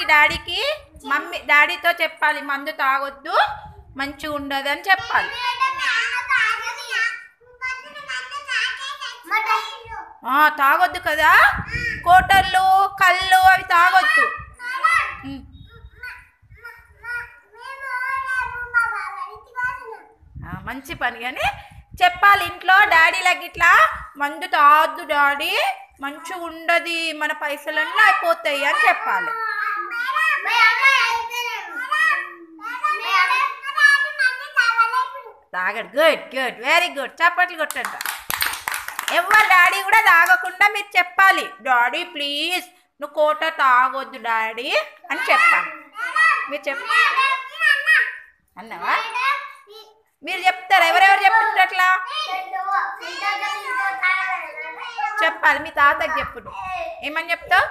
మమ్మీకి డాడీకి మమ్మీ డాడీతో చెప్పాలి మందు తాగొద్దు మంచిగా ఉండదు అని చెప్పాలి తాగొద్దు కదా? కోటర్లు కళ్ళు అవి తాగొద్దు. మంచి పని కానీ చెప్పాలి ఇంట్లో డాడీ ఇట్లా మందు తాగొద్దు డాడీ మంచిగా ఉండదు మన పైసలన్నీ అయిపోతాయి అని చెప్పాలి. తాగడు. గుడ్ గుడ్ వెరీ గుడ్ చప్పట్లు కొట్టండి ఎవరు డాడీ కూడా తాగకుండా మీరు చెప్పాలి. డాడీ ప్లీజ్ నువ్వు కోట తాగొద్దు డాడీ అని చెప్పాలి. మీరు చెప్ అన్నావా? మీరు చెప్తారా? ఎవరెవరు చెప్తుంటారు అట్లా? చెప్పాలి. మీ తాతకి చెప్పు. ఏమని చెప్తావు?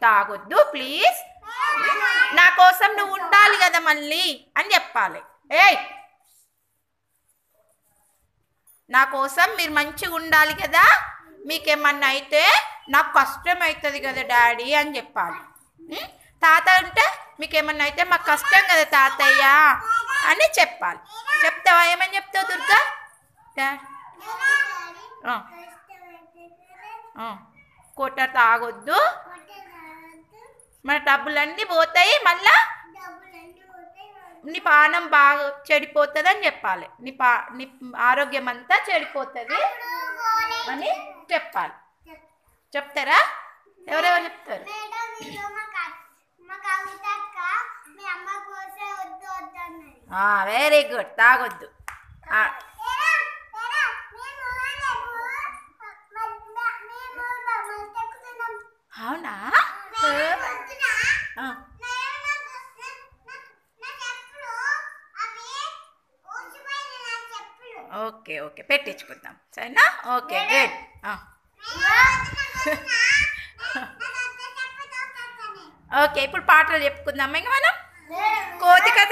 తాగొద్దు ప్లీజ్ నా కోసం నువ్వు ఉండాలి కదా మళ్ళీ అని చెప్పాలి. ఏయ్! నా కోసం మీరు మంచిగా ఉండాలి కదా? మీకేమన్నా అయితే నాకు కష్టం అవుతుంది కదా డాడీ అని చెప్పాలి. తాత అంటే మీకేమన్నా అయితే మాకు కష్టం కదా తాతయ్య అని చెప్పాలి. చెప్తావా? ఏమని చెప్తావు దుర్గా? డా- కోట తాగొద్దు. మన డబ్బులన్నీ పోతాయి మళ్ళా నీ పానం బాగా చెడిపోతుంది అని చెప్పాలి. నీ పా నీ ఆరోగ్యం అంతా చెడిపోతుంది అని చెప్పాలి. చెప్తారా? ఎవరెవరు చెప్తారు? వెరీ గుడ్ తాగొద్దు. అవునా? Okay okay. పెట్టించుకుందాం. సరేనా? Okay good. ఓకే ఇప్పుడు పాటలు చెప్పుకుందాం ఇంక మనం? కోతి కథ